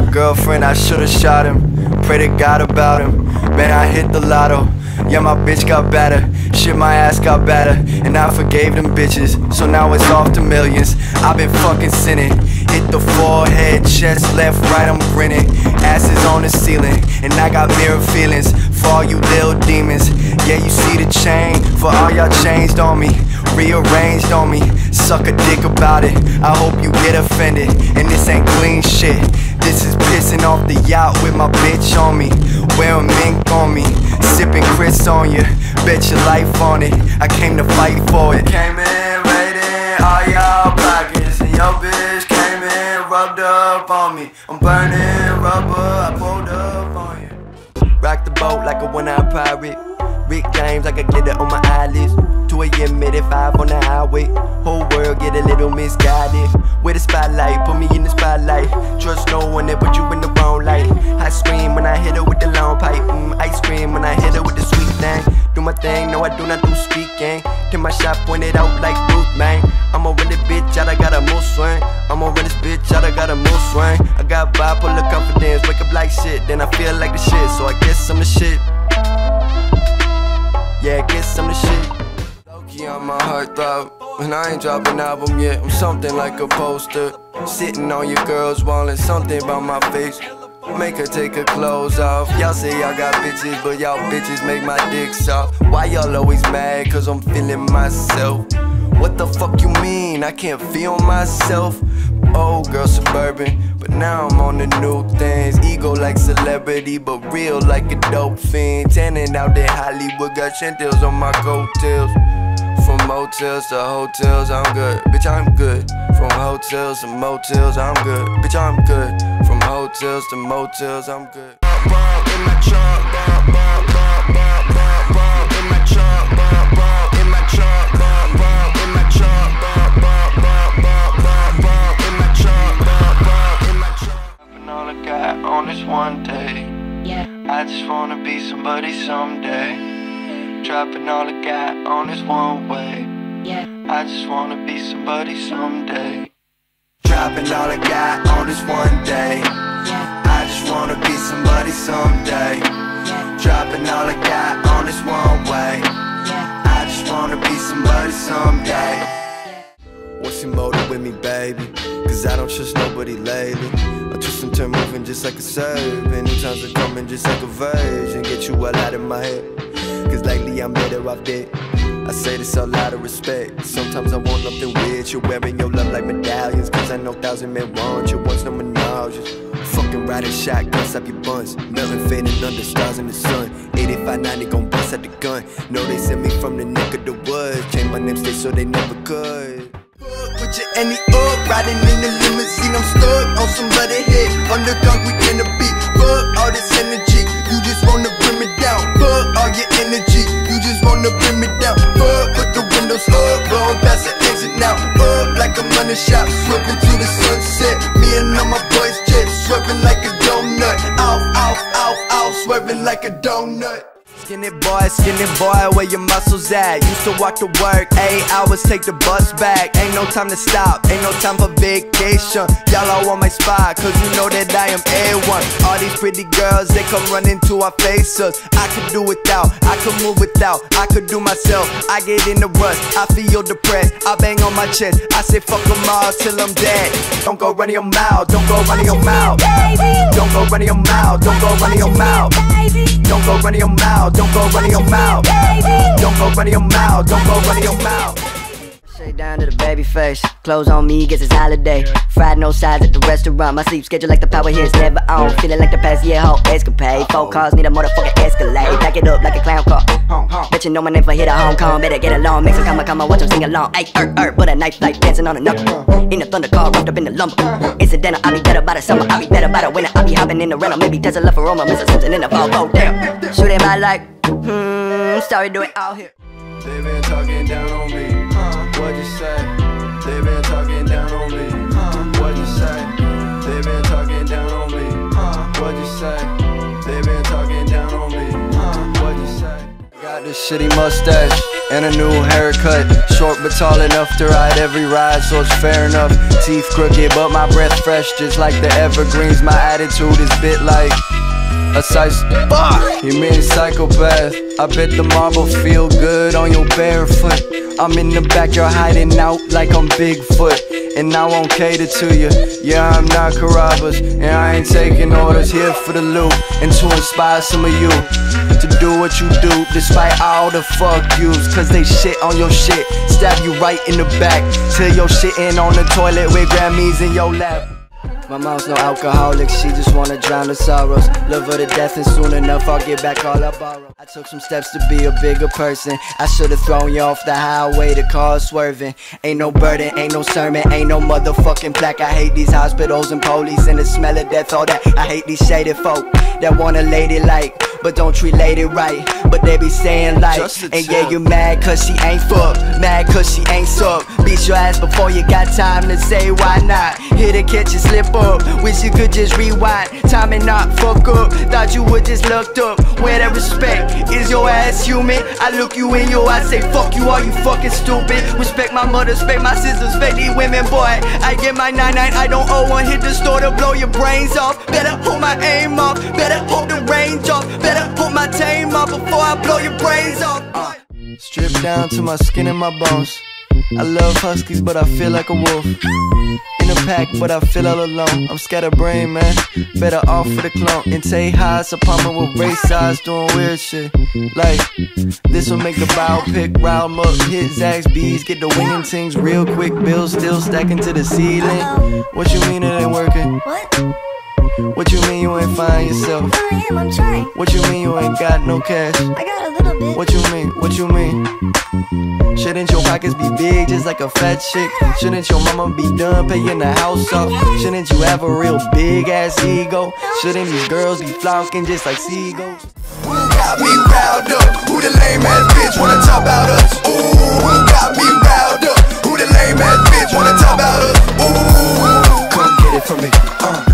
my girlfriend, I should've shot him. Pray to God about him. Man, I hit the lotto. Yeah, my bitch got better. Shit, my ass got better. And I forgave them bitches. So now it's off to millions. I've been fucking sinning. Hit the forehead, chest, left, right, I'm grinning. Asses on the ceiling. And I got mirror feelings for all you little demons. Yeah, you see the chain for all y'all changed on me. Rearranged on me. Suck a dick about it. I hope you get offended. And this ain't clean shit. This is pissing off the yacht with my bitch on me. Wearing mink on me. Sipping Chris on you. Bet your life on it. I came to fight for it. Came in, raiding all y'all pockets. And your bitch came in, rubbed up on me. I'm burning rubber, I pulled up on you. Rock the boat like a one-eyed pirate. Rick James I like a glitter on my eyelids. 2 a.m. it 5 on the highway. Whole world get a little misguided. With the spotlight, put me in the spotlight. Trust no one that put you in the wrong light. I scream when I hit her with the long pipe. Mm, ice cream when I hit her with the sweet thing. Do my thing, no, I do not do speaking. Till my shot pointed out like Ruth, man. I'ma run this bitch out, I got a move swing. I'ma run this bitch out, I got a move swing. I got bipolar confidence, wake up like shit, then I feel like the shit. So I guess I'm the shit. Low-key on my. And I ain't dropped an album yet. I'm something like a poster. Sitting on your girl's wall and something about my face. Make her take her clothes off. Y'all say y'all got bitches, but y'all bitches make my dick soft. Why y'all always mad? Cause I'm feeling myself. What the fuck you mean? I can't feel myself. Old girl suburban, but now I'm on the new things. Ego like celebrity, but real like a dope fiend. Tanning out in Hollywood, got chantels on my coattails. From motels to hotels, I'm good. Bitch, I'm good. From hotels to motels, I'm good. Bitch, I'm good. From hotels to motels, I'm good. In my trunk, in my trunk, in my trunk, in my trunk, in my trunk, in my trunk. And all I got on this one day. Yeah. I just wanna be somebody someday. Dropping all I got on this one way. Yeah. I just wanna be somebody someday. Dropping all I got on this one day. Yeah. I just wanna be somebody someday. Yeah. Dropping all I got on this one way. Yeah. I just wanna be somebody someday. What's your motive with me, baby? Cause I don't trust nobody lately. I twist and turn moving just like a serve. And new times are coming just like a version. Get you all out of my head. Cause lately I'm better off dead. I say this all out of respect. Sometimes I want nothing weird. You're wearing your love like medallions. Cause I know thousand men want you. Once no menage. Fucking riding shotgun, stop your buns. Melon fading under stars in the sun. 85, 90 gon' bust out the gun. Know they sent me from the neck of the woods. Change my name, stay so they never could. Put your any up, riding in the limousine. I'm stuck on somebody head. On the dunk, we can beat. Fuck all this energy. You just wanna bring me down. Fuck all your energy. Wanna bring me down. Fuck, put the windows up, blowing past the exit now. Up like I'm on shop, swerving to the sunset. Me and all my boys jet, swerving like a donut. Off, off, off, off, swerving like a donut. Skinny boy, skinny boy, where your muscles at? Used to walk to work, eight hours, take the bus back. Ain't no time to stop, ain't no time for vacation. Y'all all on my spot, cause you know that I am A1. All these pretty girls, they come running to our faces. I could do without, I could move without, I could do myself. I get in the rush, I feel depressed, I bang on my chest. I say fuck them all till I'm dead. Don't go running your mouth, don't go running your mouth. Don't go running your mouth, don't go running your mouth. Don't go running your mouth, don't go running your mouth. Don't go running your mouth, don't go running your mouth. Straight down to the baby face. Clothes on me, guess it's holiday. Fried no sides at the restaurant. My sleep schedule like the power here is never on. Feeling like the past year whole escapade. Four cars need a motherfucking Escalade. Pack it up like a clown car. Bet you know my name for hit a Hong Kong. Better get along. Make some come come watch them sing along. Ay, er, er, but a knife like dancing on a knuckle. In the thunder car, wrapped up in the lumber. Incidental, I be better by the summer. I'll be better by the winter. I'll be hopping in the rental. Maybe Tesla for Roma. Mr. Simpson in the fall. Oh, damn. Shoot him out like, hmm, sorry, do it out here. They been talking down on me. Huh. What'd you say? They been talking down on me. Huh. What'd you say? They been talking down on me. Huh. What'd you say? They been talking down on me. Huh. What'd you say? Got this shitty mustache and a new haircut. Short but tall enough to ride every ride, so it's fair enough. Teeth crooked, but my breath fresh, just like the evergreens. My attitude is bit like a size. You mean psychopath? I bet the marble feel good on your barefoot. I'm in the backyard hiding out like I'm Bigfoot. And I won't cater to you. Yeah, I'm not Carrabba's, and I ain't taking orders here for the loot and to inspire some of you to do what you do despite all the fuck yous. Cause they shit on your shit, stab you right in the back till you're shitting on the toilet with Grammys in your lap. My mom's no alcoholic, she just wanna drown the sorrows. Love her to death, and soon enough I'll get back all I borrow. I took some steps to be a bigger person. I should've thrown you off the highway, the car swerving. Ain't no burden, ain't no sermon, ain't no motherfucking plaque. I hate these hospitals and police and the smell of death, all that. I hate these shaded folk that want a lady like but don't treat lady right. But they be saying like, and yeah, you mad cause she ain't fuck, mad cause she ain't suck. Beat your ass before you got time to say why not. Hit a catch you slip up, wish you could just rewind. Time and not fuck up, thought you would just looked up. Where that respect, is your ass human? I look you in your eyes, say fuck you, are you fucking stupid? Respect my mother, respect my sisters, respect these women, boy. I get my 99, I don't owe one, hit the store to blow your brains off. Better hold my aim off, better hold the range off, better put my tame up before I blow your brains off. Uh, strip down to my skin and my bones. I love huskies, but I feel like a wolf. In a pack, but I feel all alone. I'm scatterbrained, man. Better off for the clone. And take highs upon me with race eyes, doing weird shit. Like, this will make the biopic round up, hit Zaxby's, bees, get the winning things real quick. Bills still stacking to the ceiling. What you mean it ain't working? What? What you mean you ain't find yourself? I am, I'm trying. What you mean you ain't got no cash? I got a little bit. What you mean? What you mean? Shouldn't your pockets be big just like a fat chick? Shouldn't your mama be done paying the house off? Shouldn't you have a real big ass ego? Shouldn't these girls be flocking just like seagulls? Who got me riled up? Who the lame ass bitch wanna talk about us? Ooh, who got me riled up? Who the lame ass bitch wanna talk about us? Ooh, come get it from me. Uh.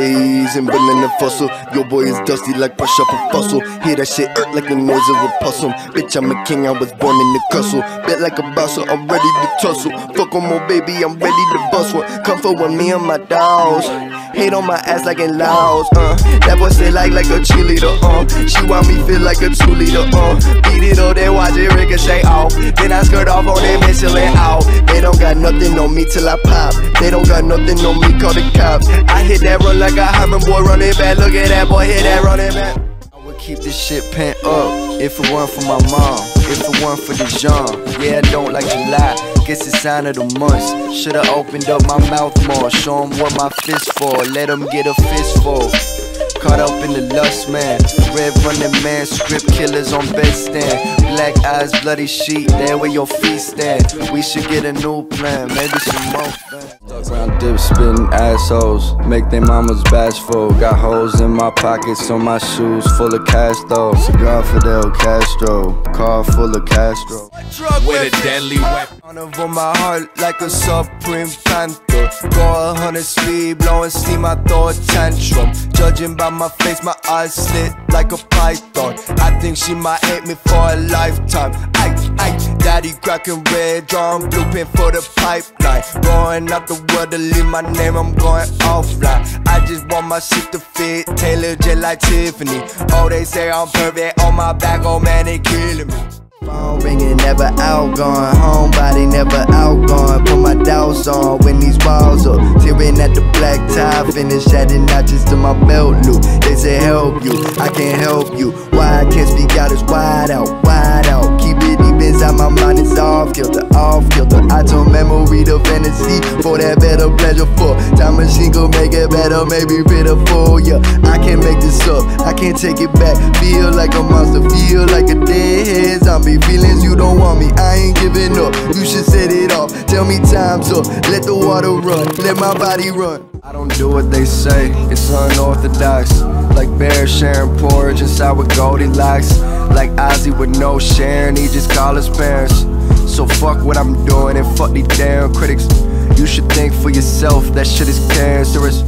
Days and Berlin and Fussle. Your boy is dusty like brush up a fossil. Hear that shit hurt like the noise of a possum. Bitch, I'm a king, I was born in the castle. Bet like a bouncer, I'm ready to tussle. Fuck on my baby, I'm ready to bust one. Come for with me and my dogs. Hate on my ass like in Laos, uh. That boy say like like a cheerleader, uh. She want me feel like a two liter, uh. Beat it up, then watch it ricochet off. Then I skirt off on them Michelin out. They don't got nothing on me till I pop. They don't got nothing on me, call the cops. I hit that run like a Herman boy running back. Look at that boy, hit that running back. I would keep this shit pent up if it weren't for my mom. If it weren't for the John. Yeah, I don't like to lie. Guess it's sign of the months. Should've opened up my mouth more. Show 'em what my fist for. Let 'em get a fistful. Caught up in the lust, man. Red running man, script killers on bedstand. Black eyes, bloody sheet, there where your feet stand. We should get a new plan, maybe some more. Around dip spitting assholes, make their mamas bashful. Got holes in my pockets, on my shoes, full of cash though. Cigar Fidel Castro, car full of Castro. With a deadly weapon. On my heart like a supreme panther. Go a hundred speed, blowing steam, I throw a tantrum. Judging by my face, my eyes slit like a python. I think she might hate me for a lifetime. Ay, ay, daddy cracking red, drawing blueprint for the pipeline. Going out the world to leave my name, I'm going offline. I just want my shit to fit, Taylor just like Tiffany. Oh, they say I'm perfect on my back, oh man, they killing me. Phone ringing, never out outgoing. Homebody never out outgoing. Put my doubts on when these walls up. Tearing at the black tie, finish adding notches to my belt loop. They say help you, I can't help you. Why I can't speak out is wide out, wide out. Keep deep inside my mind, it's off kilter, off kilter. I told memory the fantasy for that better pleasure for. Time machine could make it better, maybe pitiful. Yeah, I can't make this up, I can't take it back. Feel like a monster, feel like a dead zombie feelings you don't want me. I ain't giving up. You should set it off. Tell me time's up. Let the water run. Let my body run. I don't do what they say. It's unorthodox. Like bear sharing porridge inside with Goldilocks. Like Ozzy with no sharing. He just call his parents. So fuck what I'm doing and fuck these damn critics. You should think for yourself. That shit is cancerous.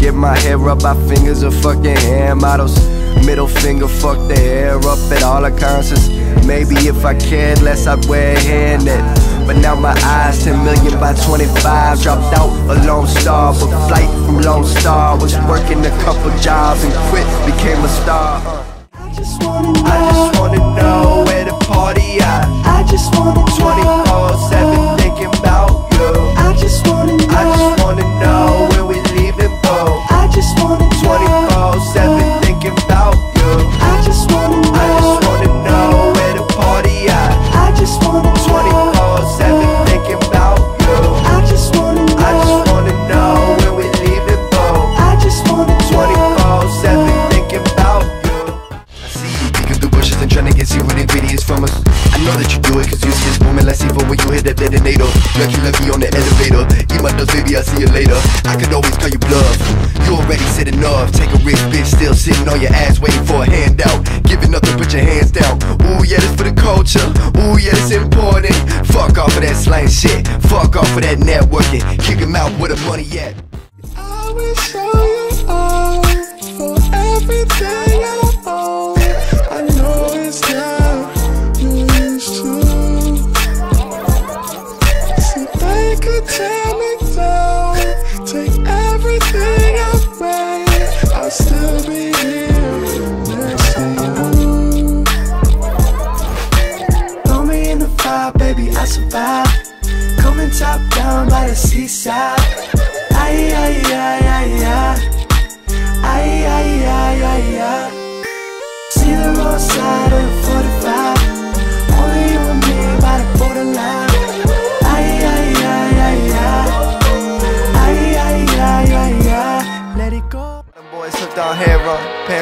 Get my hair up by fingers of fucking hand models. Middle finger, fuck the hair up at all occurrences. Maybe if I cared less, I'd wear a hairnet. But now my eyes 10 million by 25 Dropped out a Lone Star But flight from Lone Star Was working a couple jobs and quit Became a star. I just wanna know, I just wanna know Where the party at. I just wanna 20 sitting on your ass waiting for a handout. Giving nothing, put your hands down. Ooh, yeah, this for the culture. Ooh, yeah, this important. Fuck off of that slang shit. Fuck off of that networking. Kick him out where the money at. I will show you all for everything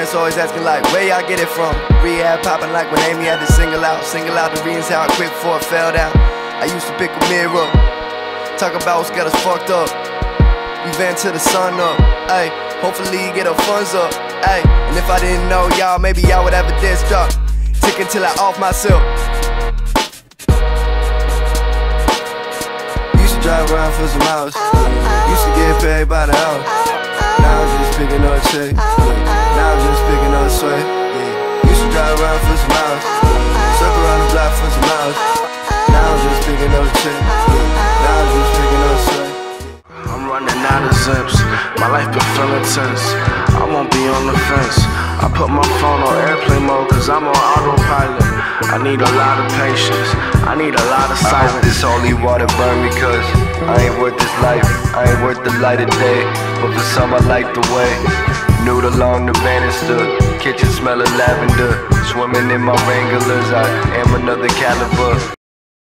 Parents always asking like, where y'all get it from? Rehab popping like when Amy had to single out. Single out the reasons how I quit before I fell down. I used to pick a mirror. Talk about what's got us fucked up. We vent to the sun up. Ayy, hopefully you get our funds up. Ayy, and if I didn't know y'all, maybe y'all would have a disc drop. Ticking till I off myself. Used to drive around for some hours. Used to get paid by the hour. Now I'm just picking up check. Oh, oh. Now I'm just picking up a sweat. Yeah. Used to drive around for some hours. Oh, Circle around the block for some hours. Now I'm just picking up check. Now I'm just picking up running out of zips. My life been feeling tense. I won't be on the fence. I put my phone on airplane mode cause I'm on autopilot. I need a lot of patience. I need a lot of I hope silence. this holy water burn me cause I ain't worth this life, I ain't worth the light of day But for some I like the way Nude along the banister, kitchen smell of lavender Swimming in my Wranglers, I am another caliber